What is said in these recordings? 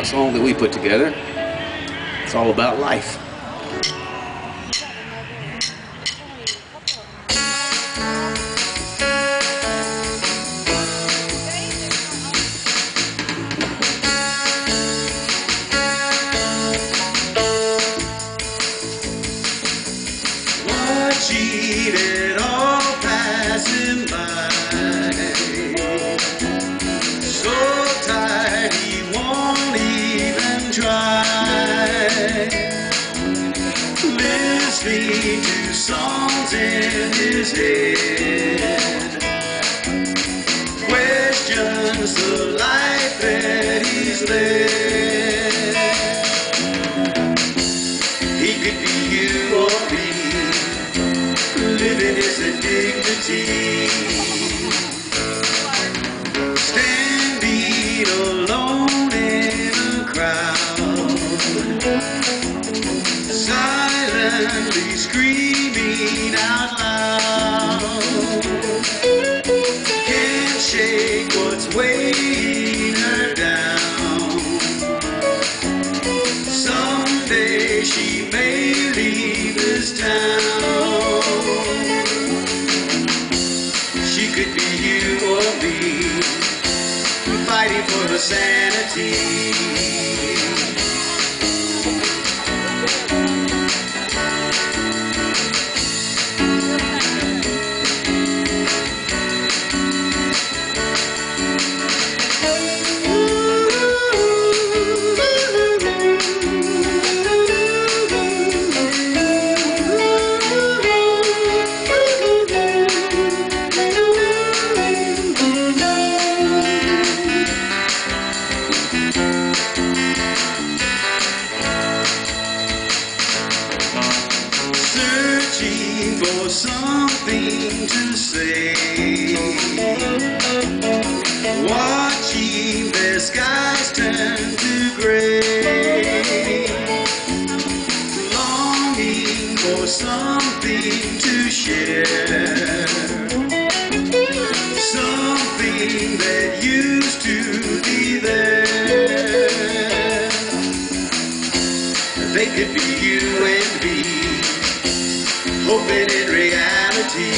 uh, song that we put together. It's all about life. cheated all Listening to songs in his head. Questions the life that he's led. He could be you or me living is a dignity. Standing alone silently screaming out loud. Can't shake what's weighing her down. Someday she may leave this town. She could be you or me, fighting for her sanity. Something to say. Watching the skies turn to gray. Longing for something to share. Something that used to be there. They could be you and me, hoping in reality.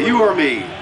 You or me.